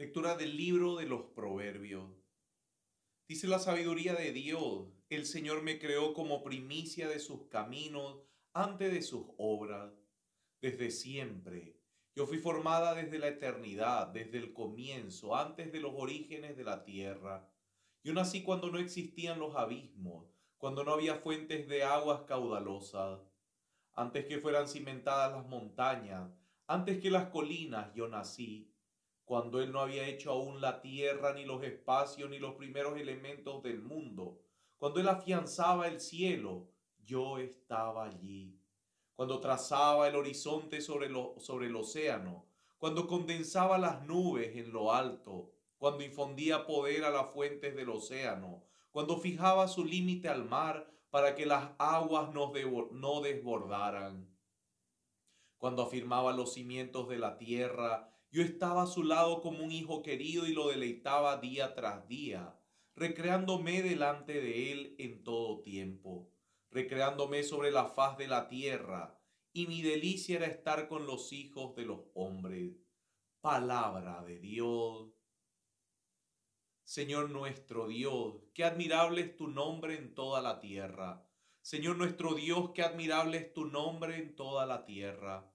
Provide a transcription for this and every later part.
Lectura del libro de los Proverbios. Dice la sabiduría de Dios, el Señor me creó como primicia de sus caminos antes de sus obras, desde siempre. Yo fui formada desde la eternidad, desde el comienzo, antes de los orígenes de la tierra. Yo nací cuando no existían los abismos, cuando no había fuentes de aguas caudalosas. Antes que fueran cimentadas las montañas, antes que las colinas, yo nací cuando Él no había hecho aún la tierra, ni los espacios, ni los primeros elementos del mundo, cuando Él afianzaba el cielo, yo estaba allí. Cuando trazaba el horizonte sobre, sobre el océano, cuando condensaba las nubes en lo alto, cuando infundía poder a las fuentes del océano, cuando fijaba su límite al mar para que las aguas no desbordaran, cuando afirmaba los cimientos de la tierra yo estaba a su lado como un hijo querido y lo deleitaba día tras día, recreándome delante de él en todo tiempo, recreándome sobre la faz de la tierra, y mi delicia era estar con los hijos de los hombres. Palabra de Dios. Señor nuestro Dios, qué admirable es tu nombre en toda la tierra. Señor nuestro Dios, qué admirable es tu nombre en toda la tierra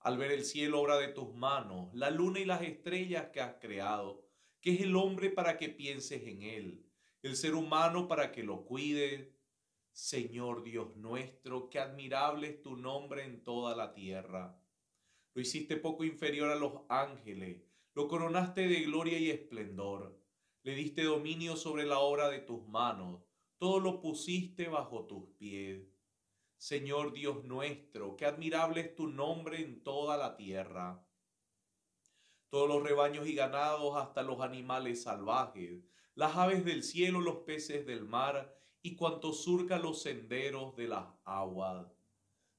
al ver el cielo obra de tus manos, la luna y las estrellas que has creado, que es el hombre para que pienses en él, el ser humano para que lo cuide. Señor Dios nuestro, qué admirable es tu nombre en toda la tierra. Lo hiciste poco inferior a los ángeles, lo coronaste de gloria y esplendor, le diste dominio sobre la obra de tus manos, todo lo pusiste bajo tus pies. Señor Dios nuestro, qué admirable es tu nombre en toda la tierra. Todos los rebaños y ganados, hasta los animales salvajes, las aves del cielo, los peces del mar, y cuanto surca los senderos de las aguas.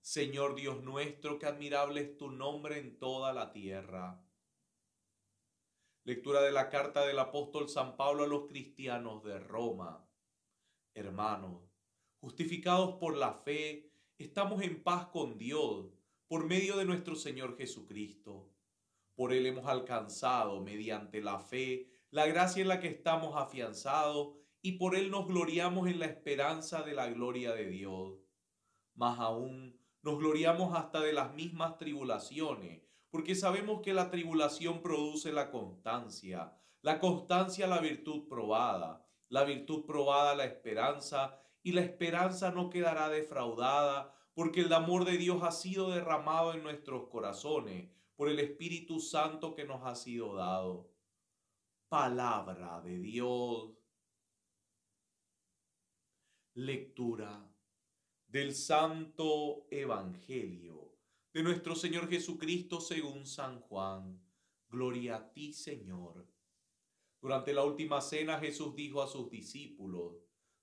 Señor Dios nuestro, qué admirable es tu nombre en toda la tierra. Lectura de la carta del apóstol San Pablo a los cristianos de Roma. Hermanos, justificados por la fe, estamos en paz con Dios por medio de nuestro Señor Jesucristo. Por Él hemos alcanzado, mediante la fe, la gracia en la que estamos afianzados y por Él nos gloriamos en la esperanza de la gloria de Dios. Más aún, nos gloriamos hasta de las mismas tribulaciones, porque sabemos que la tribulación produce la constancia, la constancia la virtud probada, la virtud probada la esperanza y la esperanza no quedará defraudada, porque el amor de Dios ha sido derramado en nuestros corazones por el Espíritu Santo que nos ha sido dado. Palabra de Dios. Lectura del Santo Evangelio de nuestro Señor Jesucristo según San Juan. Gloria a ti, Señor. Durante la última cena Jesús dijo a sus discípulos,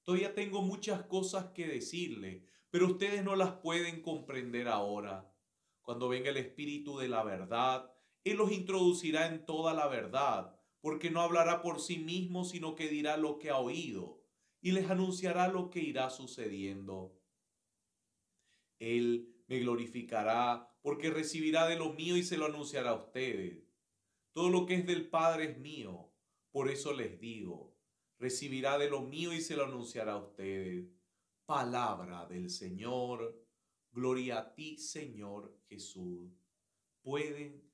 Todavía tengo muchas cosas que decirle, pero ustedes no las pueden comprender ahora. Cuando venga el Espíritu de la verdad, Él los introducirá en toda la verdad, porque no hablará por sí mismo, sino que dirá lo que ha oído, y les anunciará lo que irá sucediendo. Él me glorificará, porque recibirá de lo mío y se lo anunciará a ustedes. Todo lo que es del Padre es mío, por eso les digo recibirá de lo mío y se lo anunciará a ustedes. Palabra del Señor. Gloria a ti, Señor Jesús. Pueden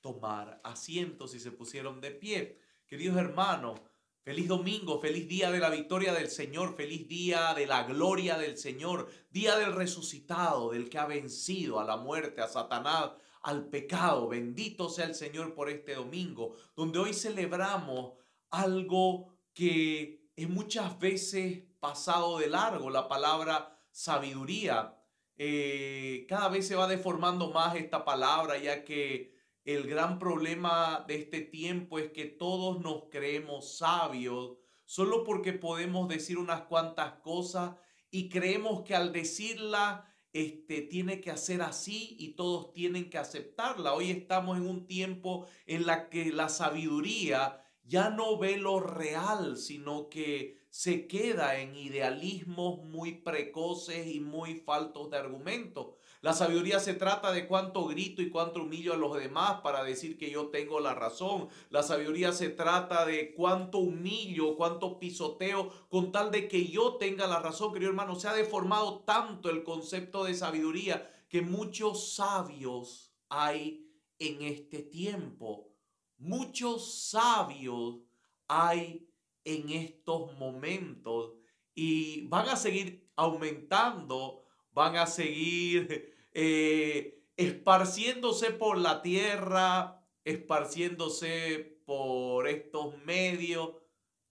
tomar asientos si se pusieron de pie. Queridos hermanos, feliz domingo, feliz día de la victoria del Señor, feliz día de la gloria del Señor, día del resucitado, del que ha vencido a la muerte, a Satanás, al pecado. Bendito sea el Señor por este domingo, donde hoy celebramos algo que es muchas veces pasado de largo la palabra sabiduría. Eh, cada vez se va deformando más esta palabra, ya que el gran problema de este tiempo es que todos nos creemos sabios solo porque podemos decir unas cuantas cosas y creemos que al decirla este, tiene que hacer así y todos tienen que aceptarla. Hoy estamos en un tiempo en la que la sabiduría ya no ve lo real, sino que se queda en idealismos muy precoces y muy faltos de argumentos. La sabiduría se trata de cuánto grito y cuánto humillo a los demás para decir que yo tengo la razón. La sabiduría se trata de cuánto humillo, cuánto pisoteo con tal de que yo tenga la razón, querido hermano. Se ha deformado tanto el concepto de sabiduría que muchos sabios hay en este tiempo. Muchos sabios hay en estos momentos y van a seguir aumentando, van a seguir eh, esparciéndose por la tierra, esparciéndose por estos medios.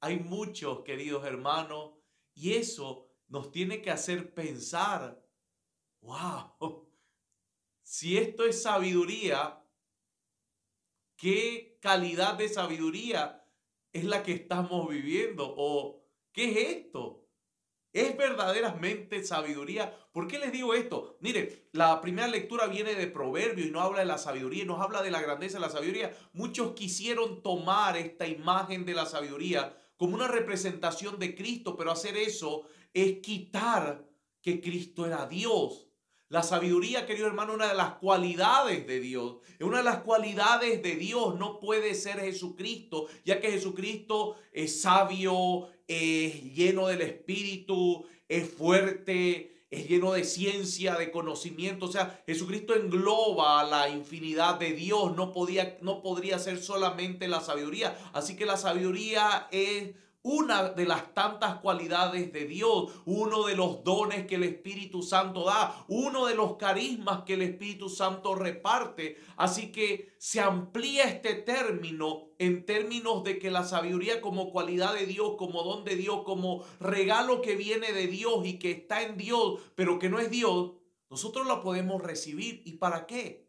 Hay muchos, queridos hermanos, y eso nos tiene que hacer pensar, wow, si esto es sabiduría, ¿qué calidad de sabiduría es la que estamos viviendo? ¿O qué es esto? ¿Es verdaderamente sabiduría? ¿Por qué les digo esto? Mire, la primera lectura viene de Proverbio y no habla de la sabiduría, y nos habla de la grandeza de la sabiduría. Muchos quisieron tomar esta imagen de la sabiduría como una representación de Cristo, pero hacer eso es quitar que Cristo era Dios. La sabiduría, querido hermano, una de las cualidades de Dios. Una de las cualidades de Dios no puede ser Jesucristo, ya que Jesucristo es sabio, es lleno del Espíritu, es fuerte, es lleno de ciencia, de conocimiento. O sea, Jesucristo engloba la infinidad de Dios. No, podía, no podría ser solamente la sabiduría. Así que la sabiduría es una de las tantas cualidades de Dios, uno de los dones que el Espíritu Santo da, uno de los carismas que el Espíritu Santo reparte. Así que se amplía este término en términos de que la sabiduría como cualidad de Dios, como don de Dios, como regalo que viene de Dios y que está en Dios, pero que no es Dios, nosotros la podemos recibir. ¿Y para qué?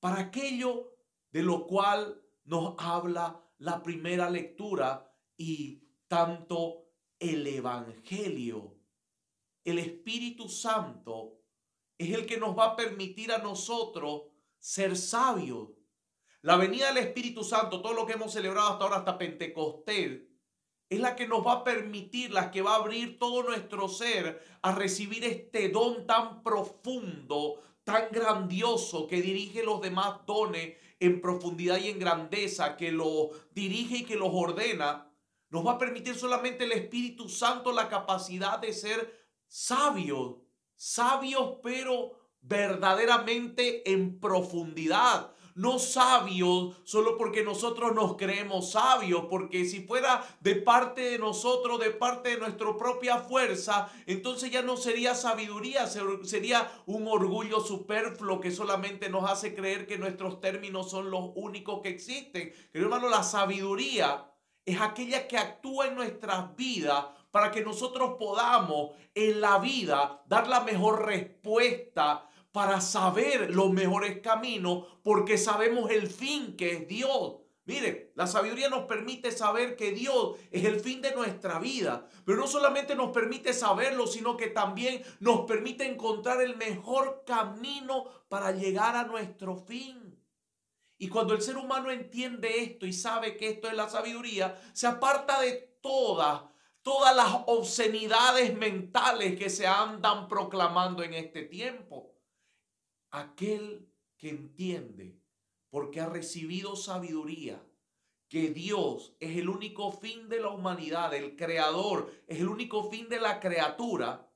Para aquello de lo cual nos habla la primera lectura y tanto el Evangelio. El Espíritu Santo es el que nos va a permitir a nosotros ser sabios. La venida del Espíritu Santo, todo lo que hemos celebrado hasta ahora, hasta Pentecostés, es la que nos va a permitir, la que va a abrir todo nuestro ser a recibir este don tan profundo, tan grandioso, que dirige los demás dones en profundidad y en grandeza, que los dirige y que los ordena nos va a permitir solamente el Espíritu Santo la capacidad de ser sabios, sabios pero verdaderamente en profundidad. No sabios solo porque nosotros nos creemos sabios, porque si fuera de parte de nosotros, de parte de nuestra propia fuerza, entonces ya no sería sabiduría, sería un orgullo superfluo que solamente nos hace creer que nuestros términos son los únicos que existen. Querido hermano, la sabiduría es aquella que actúa en nuestras vidas para que nosotros podamos en la vida dar la mejor respuesta para saber los mejores caminos porque sabemos el fin que es Dios. Mire, la sabiduría nos permite saber que Dios es el fin de nuestra vida, pero no solamente nos permite saberlo, sino que también nos permite encontrar el mejor camino para llegar a nuestro fin. Y cuando el ser humano entiende esto y sabe que esto es la sabiduría, se aparta de todas, todas las obscenidades mentales que se andan proclamando en este tiempo. Aquel que entiende, porque ha recibido sabiduría, que Dios es el único fin de la humanidad, el creador, es el único fin de la criatura.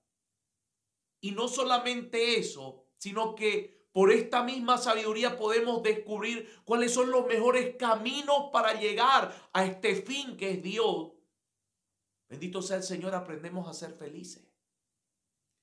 Y no solamente eso, sino que por esta misma sabiduría podemos descubrir cuáles son los mejores caminos para llegar a este fin que es Dios. Bendito sea el Señor, aprendemos a ser felices.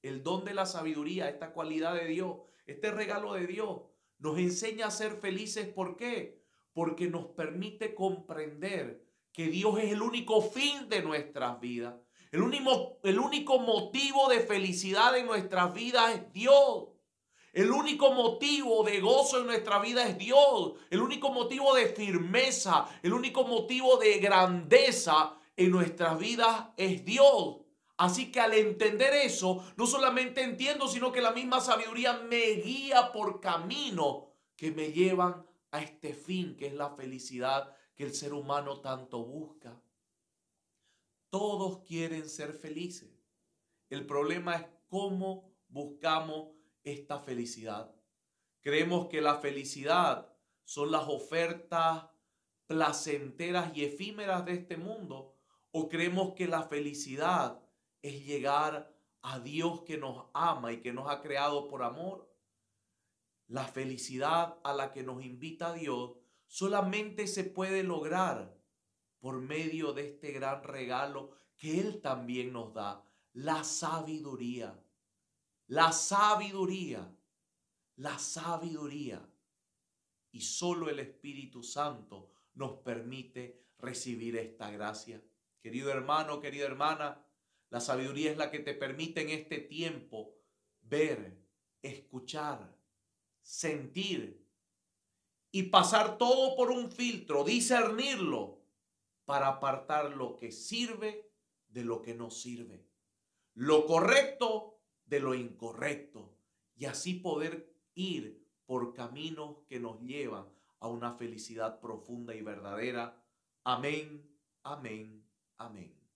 El don de la sabiduría, esta cualidad de Dios, este regalo de Dios, nos enseña a ser felices. ¿Por qué? Porque nos permite comprender que Dios es el único fin de nuestras vidas. El único, el único motivo de felicidad en nuestras vidas es Dios. El único motivo de gozo en nuestra vida es Dios. El único motivo de firmeza, el único motivo de grandeza en nuestras vidas es Dios. Así que al entender eso, no solamente entiendo, sino que la misma sabiduría me guía por camino que me llevan a este fin, que es la felicidad que el ser humano tanto busca. Todos quieren ser felices. El problema es cómo buscamos esta felicidad. Creemos que la felicidad son las ofertas placenteras y efímeras de este mundo o creemos que la felicidad es llegar a Dios que nos ama y que nos ha creado por amor. La felicidad a la que nos invita Dios solamente se puede lograr por medio de este gran regalo que Él también nos da, la sabiduría. La sabiduría, la sabiduría. Y solo el Espíritu Santo nos permite recibir esta gracia. Querido hermano, querida hermana, la sabiduría es la que te permite en este tiempo ver, escuchar, sentir y pasar todo por un filtro, discernirlo para apartar lo que sirve de lo que no sirve, lo correcto de lo incorrecto y así poder ir por caminos que nos llevan a una felicidad profunda y verdadera. Amén, amén, amén.